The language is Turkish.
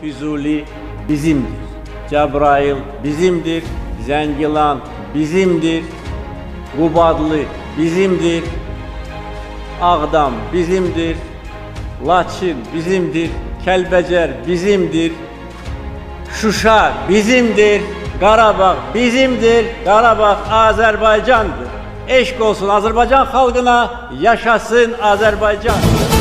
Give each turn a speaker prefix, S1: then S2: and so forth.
S1: Füzuli bizimdir. Cebrail bizimdir. Zengilan bizimdir. Qubadlı bizimdir. Ağdam bizimdir. Laçin bizimdir. Kəlbəcər bizimdir. Şuşa bizimdir. Qarabağ bizimdir. Qarabağ Azərbaycandır. Eşq olsun Azərbaycan xalqına, yaşasın Azərbaycan.